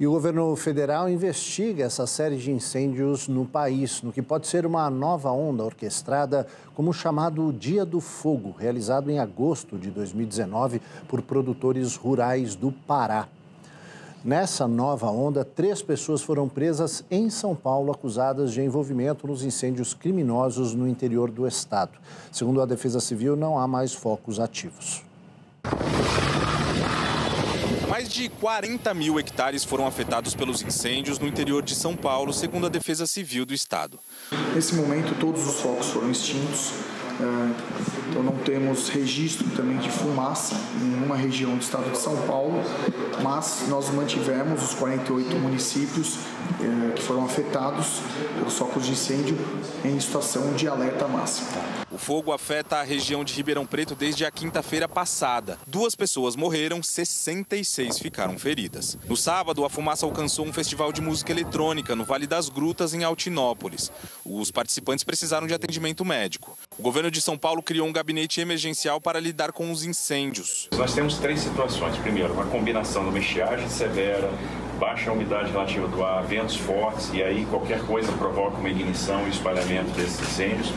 E o governo federal investiga essa série de incêndios no país, no que pode ser uma nova onda orquestrada como o chamado Dia do Fogo, realizado em agosto de 2019 por produtores rurais do Pará. Nessa nova onda, três pessoas foram presas em São Paulo acusadas de envolvimento nos incêndios criminosos no interior do estado. Segundo a Defesa Civil, não há mais focos ativos. Mais de 40 mil hectares foram afetados pelos incêndios no interior de São Paulo, segundo a Defesa Civil do Estado. Nesse momento, todos os focos foram extintos. É, então não temos registro também de fumaça em nenhuma região do estado de São Paulo, mas nós mantivemos os 48 municípios eh, que foram afetados pelos focos de incêndio em situação de alerta máximo. O fogo afeta a região de Ribeirão Preto desde a quinta-feira passada. Duas pessoas morreram, 66 ficaram feridas. No sábado, a fumaça alcançou um festival de música eletrônica no Vale das Grutas, em Altinópolis. Os participantes precisaram de atendimento médico. O governo de São Paulo criou um gabinete emergencial para lidar com os incêndios. Nós temos três situações. Primeiro, uma combinação de uma estiagem severa, baixa umidade relativa do ar, ventos fortes, e aí qualquer coisa provoca uma ignição e espalhamento desses incêndios.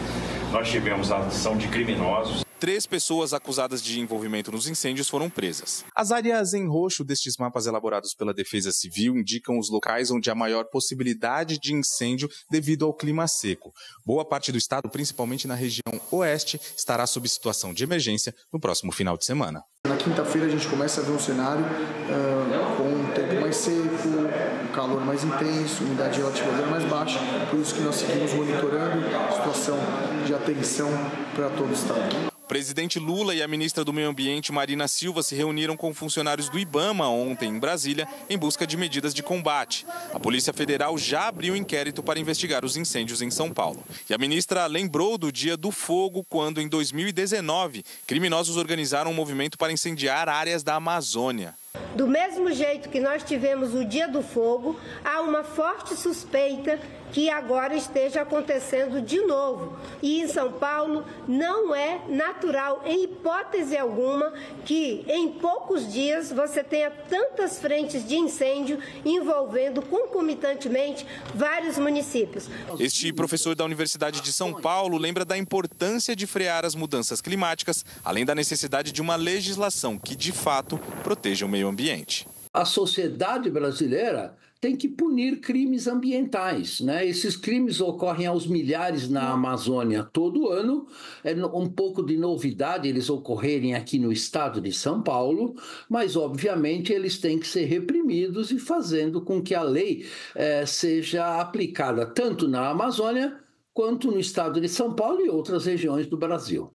Nós tivemos a ação de criminosos. Três pessoas acusadas de envolvimento nos incêndios foram presas. As áreas em roxo destes mapas elaborados pela Defesa Civil indicam os locais onde há maior possibilidade de incêndio devido ao clima seco. Boa parte do estado, principalmente na região oeste, estará sob situação de emergência no próximo final de semana. Na quinta-feira a gente começa a ver um cenário uh, com um tempo mais seco, calor mais intenso, umidade relativa mais baixa, por isso que nós seguimos monitorando a situação de atenção para todo o estado presidente Lula e a ministra do Meio Ambiente, Marina Silva, se reuniram com funcionários do Ibama ontem em Brasília em busca de medidas de combate. A Polícia Federal já abriu inquérito para investigar os incêndios em São Paulo. E a ministra lembrou do Dia do Fogo, quando, em 2019, criminosos organizaram um movimento para incendiar áreas da Amazônia. Do mesmo jeito que nós tivemos o Dia do Fogo, há uma forte suspeita que agora esteja acontecendo de novo. E em São Paulo não é natural, em hipótese alguma, que em poucos dias você tenha tantas frentes de incêndio envolvendo concomitantemente vários municípios. Este professor da Universidade de São Paulo lembra da importância de frear as mudanças climáticas, além da necessidade de uma legislação que, de fato, proteja o meio ambiente. A sociedade brasileira tem que punir crimes ambientais. Né? Esses crimes ocorrem aos milhares na Amazônia todo ano. É um pouco de novidade eles ocorrerem aqui no estado de São Paulo, mas obviamente eles têm que ser reprimidos e fazendo com que a lei eh, seja aplicada tanto na Amazônia quanto no estado de São Paulo e outras regiões do Brasil.